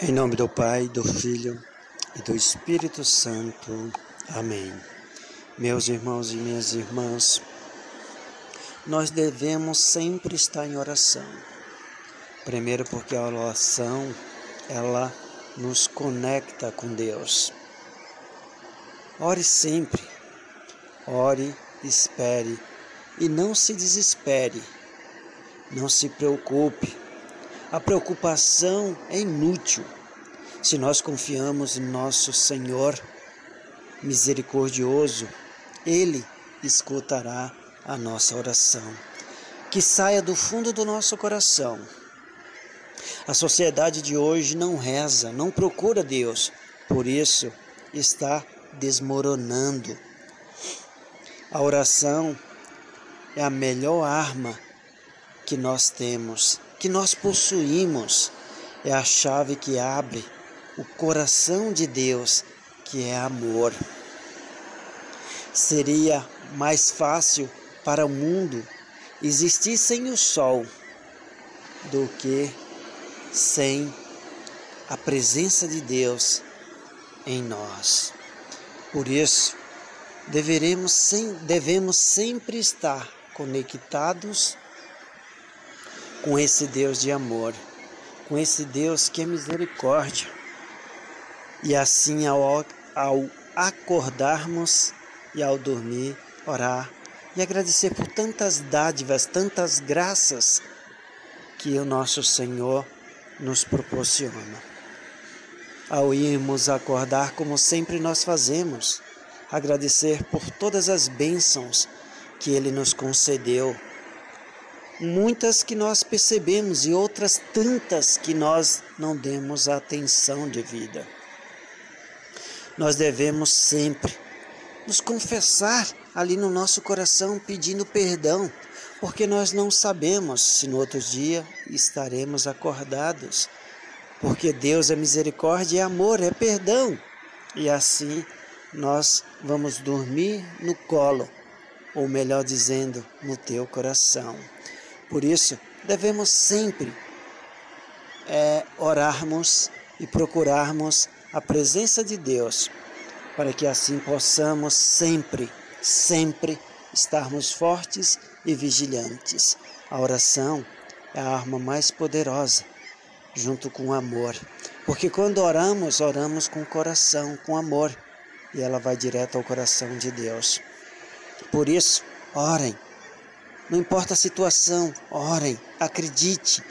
Em nome do Pai, do Filho e do Espírito Santo. Amém. Meus irmãos e minhas irmãs, nós devemos sempre estar em oração. Primeiro porque a oração, ela nos conecta com Deus. Ore sempre. Ore, espere e não se desespere. Não se preocupe a preocupação é inútil se nós confiamos em nosso Senhor misericordioso, Ele escutará a nossa oração. Que saia do fundo do nosso coração. A sociedade de hoje não reza, não procura Deus, por isso está desmoronando. A oração é a melhor arma que nós temos que nós possuímos é a chave que abre o coração de Deus, que é amor. Seria mais fácil para o mundo existir sem o sol do que sem a presença de Deus em nós. Por isso, deveremos, devemos sempre estar conectados com esse Deus de amor, com esse Deus que é misericórdia. E assim, ao, ao acordarmos e ao dormir, orar e agradecer por tantas dádivas, tantas graças que o nosso Senhor nos proporciona. Ao irmos acordar, como sempre nós fazemos, agradecer por todas as bênçãos que Ele nos concedeu muitas que nós percebemos e outras tantas que nós não demos atenção devida. Nós devemos sempre nos confessar ali no nosso coração pedindo perdão, porque nós não sabemos se no outro dia estaremos acordados. Porque Deus é misericórdia, é amor, é perdão. E assim nós vamos dormir no colo, ou melhor dizendo, no teu coração. Por isso, devemos sempre é, orarmos e procurarmos a presença de Deus, para que assim possamos sempre, sempre estarmos fortes e vigilantes. A oração é a arma mais poderosa, junto com o amor, porque quando oramos, oramos com o coração, com amor, e ela vai direto ao coração de Deus. Por isso, orem não importa a situação, orem, acredite,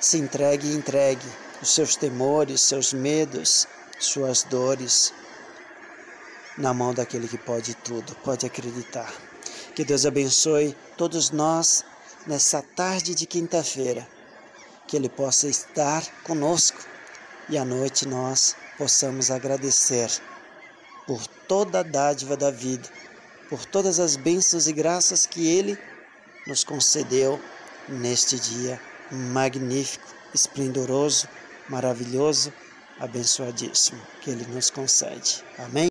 se entregue e entregue os seus temores, seus medos, suas dores na mão daquele que pode tudo, pode acreditar. Que Deus abençoe todos nós nessa tarde de quinta-feira, que Ele possa estar conosco e à noite nós possamos agradecer por toda a dádiva da vida, por todas as bênçãos e graças que Ele nos concedeu neste dia magnífico, esplendoroso, maravilhoso, abençoadíssimo que Ele nos concede. Amém?